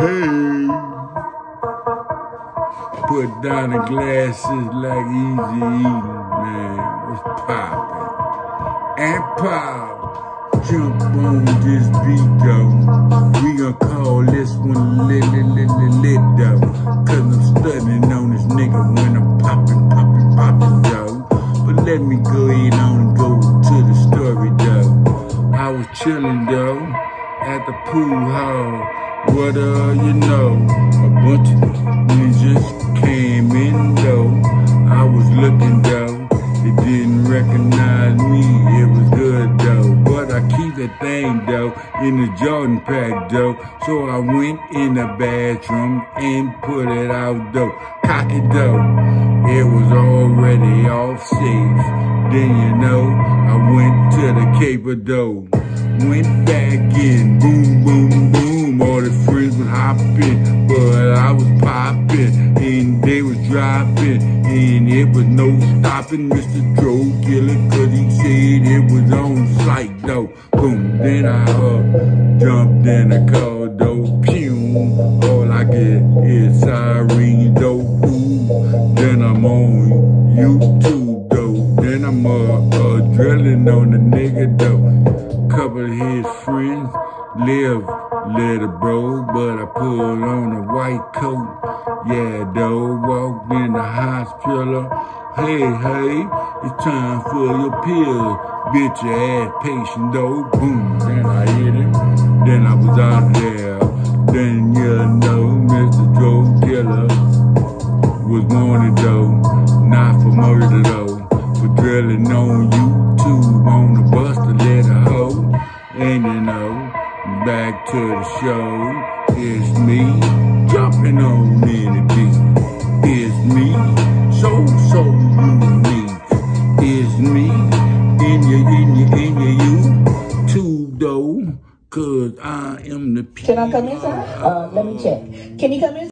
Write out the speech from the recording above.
Hey. Put down the glasses like easy eating, man. What's poppin'? And pop. Jump on this beat though. We gon' call this one lit, lit, lit, lit, lit though. Cause I'm studying on this nigga when I'm poppin', poppin', poppin' though. But let me go ahead on and go to the story though. I was chillin' though at the pool hall. What uh you know? A bunch of ninjas came in though. I was looking though. They didn't recognize me. It was good though. But I keep that thing though in the Jordan pack though. So I went in the bathroom and put it out though. Cock it though. It was already off safe. Then you know I went to the caper though. And they was dropping, and it was no stopping Mr. Drove Killer, cause he said it was on sight though. Boom, then I uh, jumped in the car though, pew. All I get is siren though. Then I'm on YouTube though, then I'm uh, uh drilling on the nigga though couple of his friends live little bro, but I put on a white coat. Yeah, though, walked in the hospital. Hey, hey, it's time for your pill. Bitch, your ass patient though. Boom, then I hit him. Then I was out there. Then you know, Mr. Joe Killer was wanted though, not for murder though, to the show. It's me jumping on any beat. It's me, so so unique. It's me in your in your in your YouTube though, cause I am the. Can I come inside? Uh, let me check. Can you come in?